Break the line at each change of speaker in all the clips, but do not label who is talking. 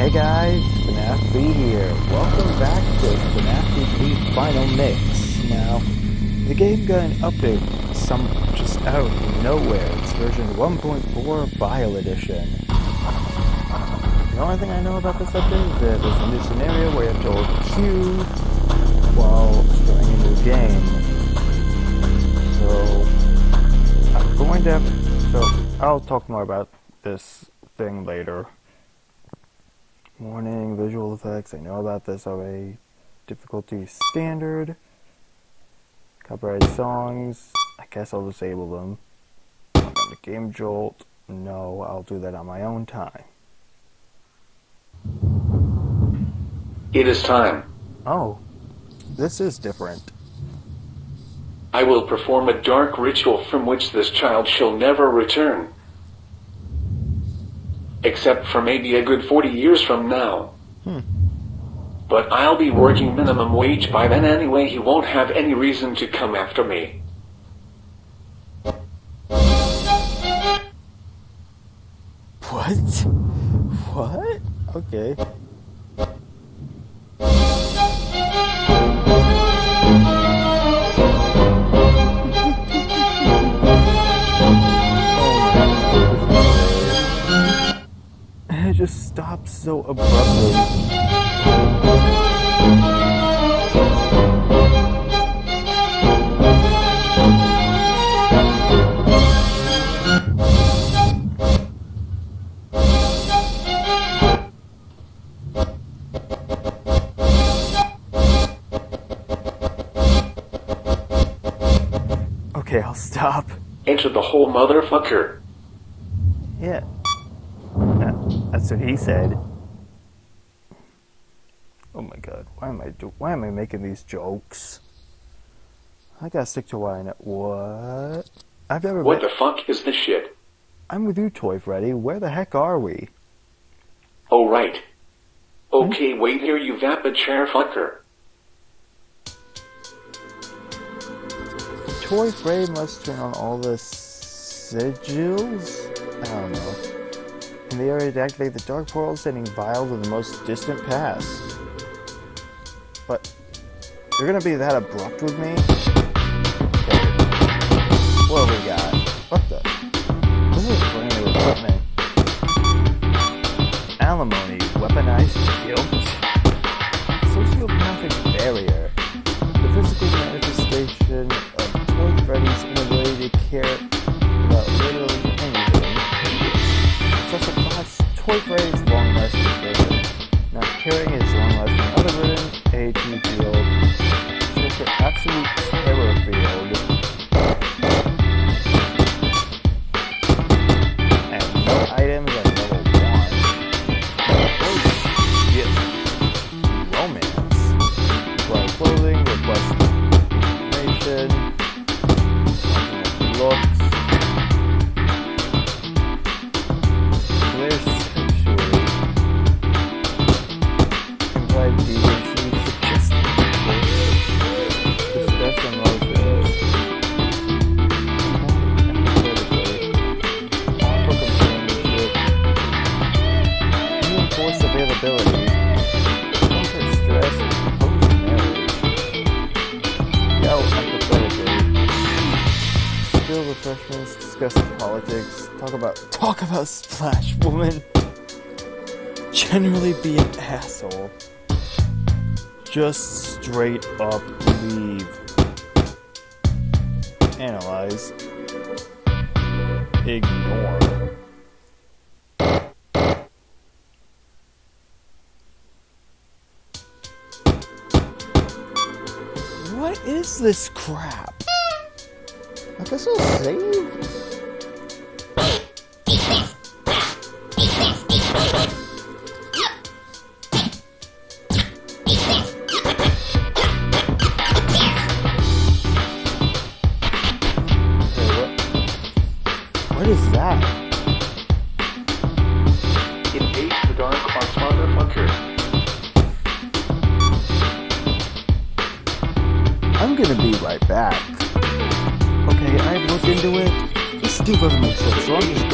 Hey guys, FNaFb here. Welcome back to FNAF BP Final Mix. Now, the game got an update some just out of nowhere. It's version 1.4 File Edition. The only thing I know about this update is that there's a new scenario where you have to hold Q while starting a new game. So, I'm going to have, so I'll talk more about this thing later. Warning, visual effects, I know about this already. Difficulty standard. Copyright songs, I guess I'll disable them. The game jolt, no, I'll do that on my own time.
It is time.
Oh, this is different.
I will perform a dark ritual from which this child shall never return. Except for maybe a good 40 years from now.
Hmm.
But I'll be working minimum wage by then anyway, he won't have any reason to come after me.
What? What? Okay. Stops so abruptly. Okay, I'll stop.
Enter the whole motherfucker.
Yeah. Yeah, That's what he said. Oh my god, why am I do why am I making these jokes? I gotta stick to what I know. What? I've never
What
been-
the fuck is this shit?
I'm with you, Toy Freddy. Where the heck are we?
Oh right. Hmm? Okay, wait here you vapid chair fucker.
Toy Freddy must turn on all the sigils? I don't know. The area to activate the dark portal, sending Vile to the most distant past. But you're gonna be that abrupt with me? Okay. What we got? What the? This is brand new equipment. Alimony, weaponized guilt. Sociopathic Splash Woman, generally be an asshole, just straight up leave, analyze, ignore. What is this crap? I guess I'll save.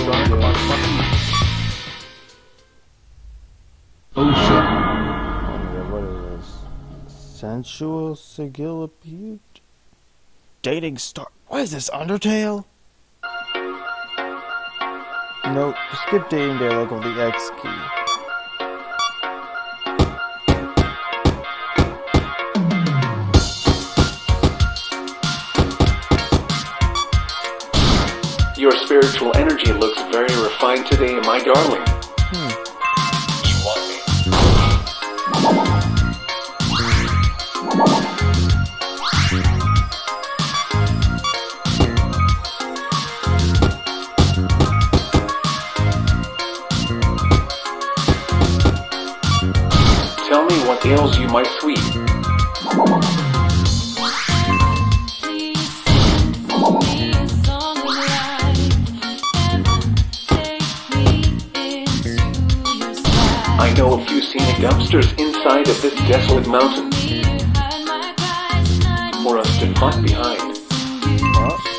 I'm just going to.
Wonder what is. Sensual Sigil appeared? Dating star. What is this, Undertale? No, skip dating dialogue of the X key.
Your spiritual energy looks very refined today, my darling. Tell me what ails you, my sweet. Scenic inside of this desolate mountain.
Hide my cries, night
for us to find behind.
Oh,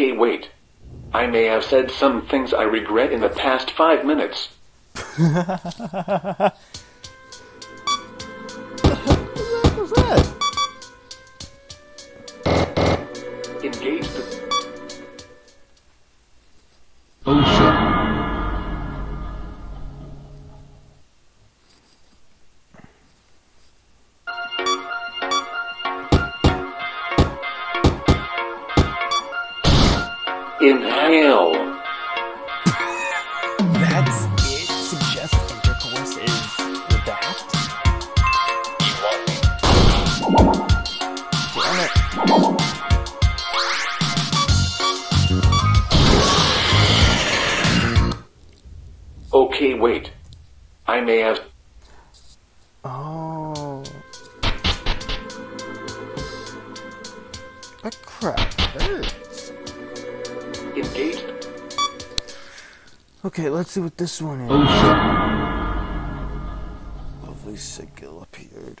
Okay, wait. I may have said some things I regret in the past five minutes.
What was that?
Engage the.
Oh, Inhale.
Okay, wait. I may have.
Oh. That crap hurts.
Engage.
Okay, let's see what this one is. Oh, shit. Lovely Sigil appeared.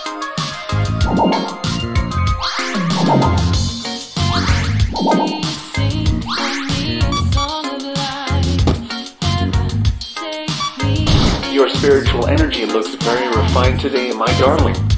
energy looks very refined today, my darling.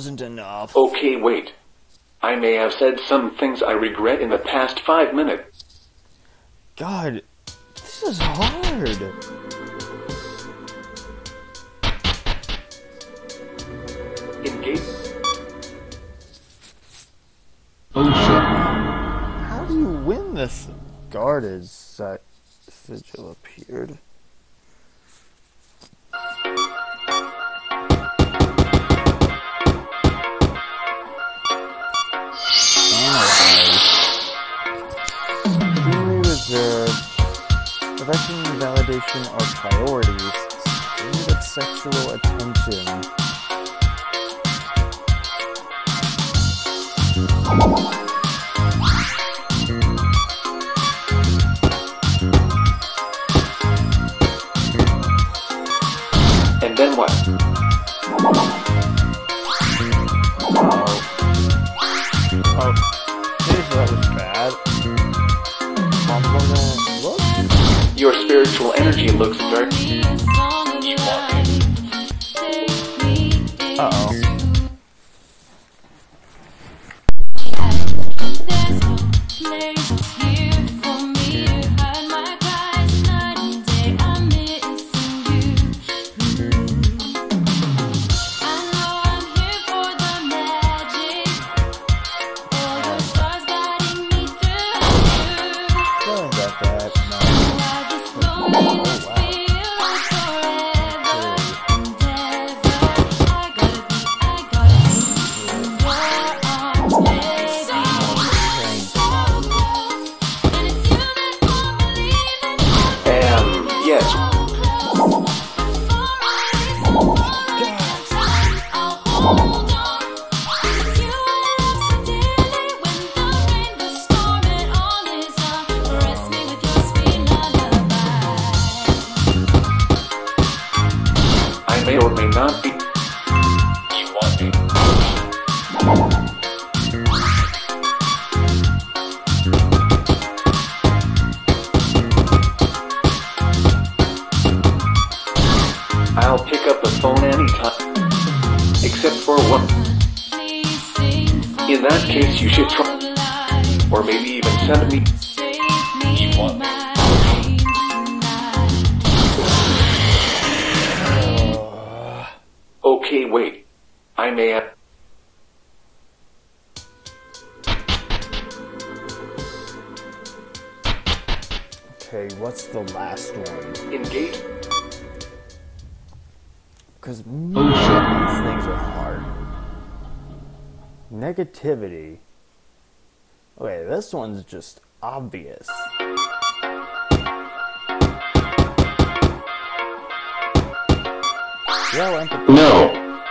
wasn't enough.
Okay, wait. I may have said some things I regret in the past five minutes.
God, this is hard.
Engage. Oh shit.
How do you win this? Guarded, sigil appeared. professional validation of priorities, need of sexual attention.
energy looks very Uh, okay, wait. I may have...
Okay, what's the last one?
Engage.
Because these things are hard. Negativity. Okay, this one's just obvious.
No.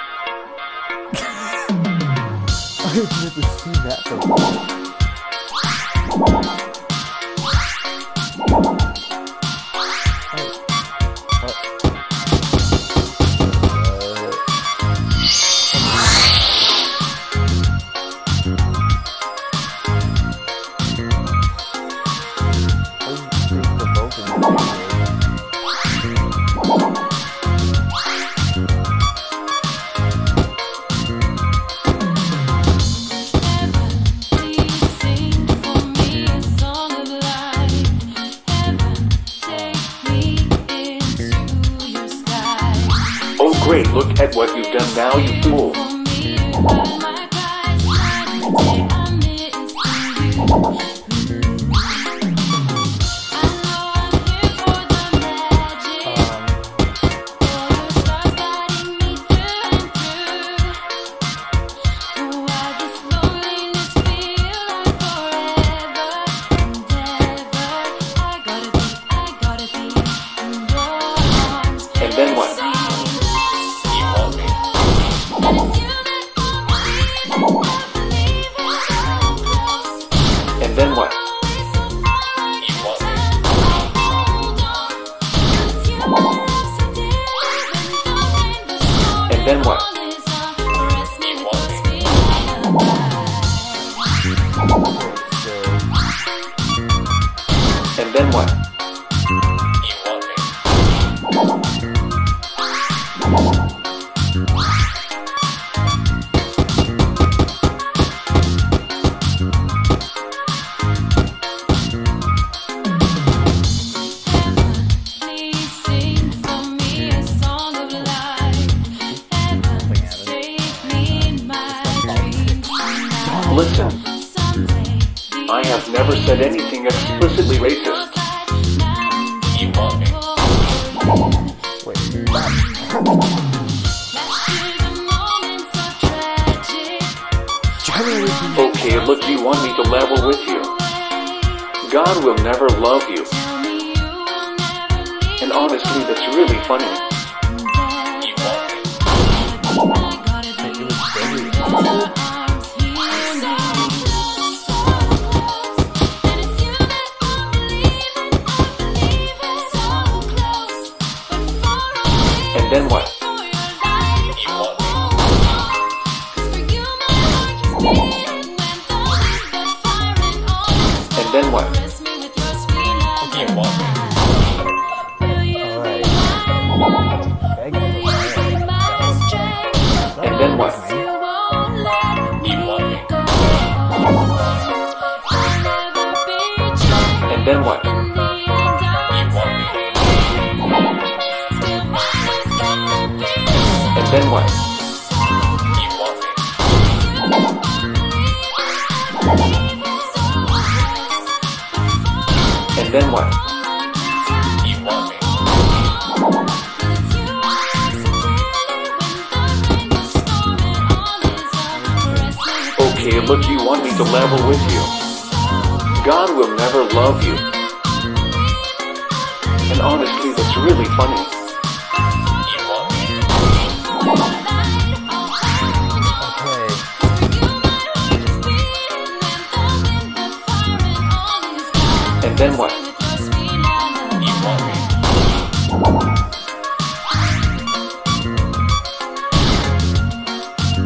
I've never seen that before.
And honestly, that's really funny.
it
then what? And then what? And then what? Okay, look, you want me to level with you. God will never love you. And honestly, that's really funny.
Okay.
And then what?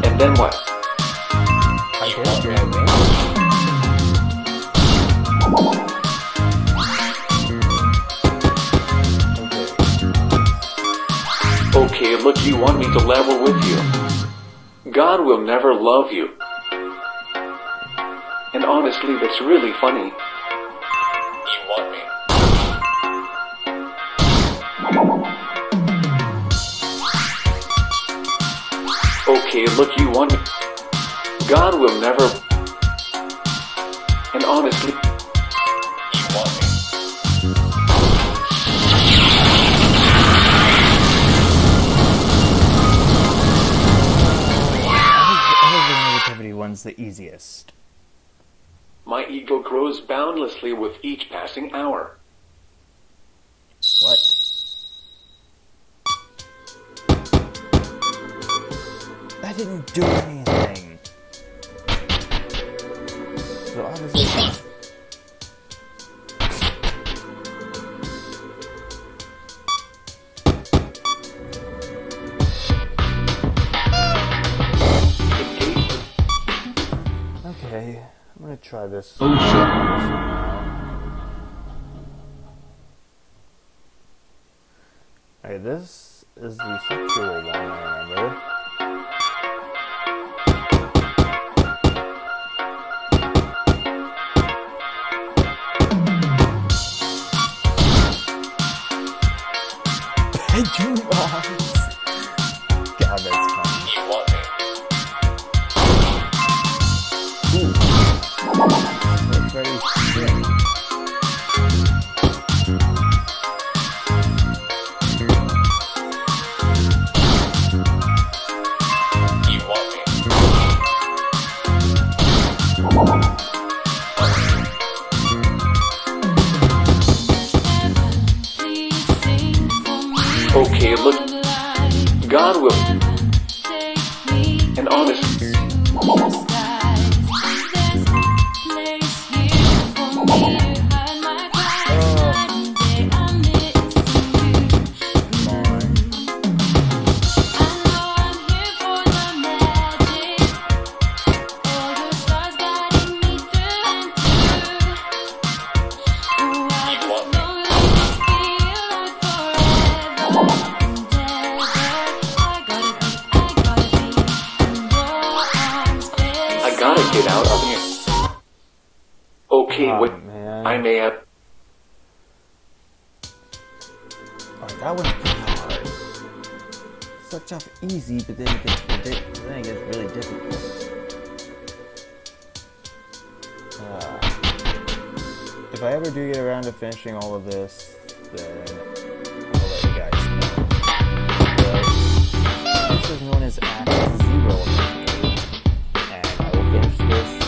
And then what? Look, you want me to level with you. God will never love you. And honestly, that's really funny. Okay, look, you want me. God will never. And honestly.
One's the easiest.
My ego grows boundlessly with each passing hour.
What? That didn't do anything. So obviously. Gonna try this. Oh Okay, this is the sexual one, I remember. Begging moms.
my
man.
Alright, that one's pretty hard. Such off easy, but then it gets, then it gets really difficult.
Uh, if I ever do get around to finishing all of this, then
I'll let you guys know. But this is known as Act Zero, and I will finish this